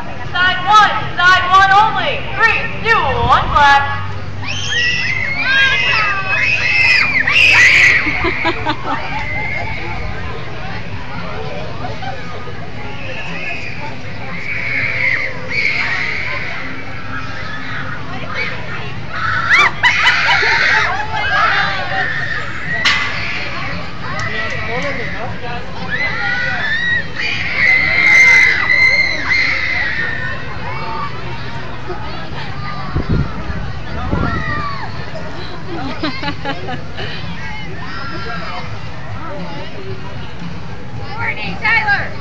Side one, side one only. Three, two, one, clap. Morning, Tyler!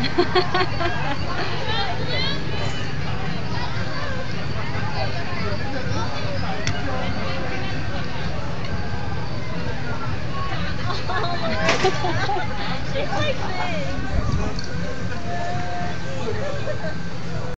Ha ha ha ha. she like this.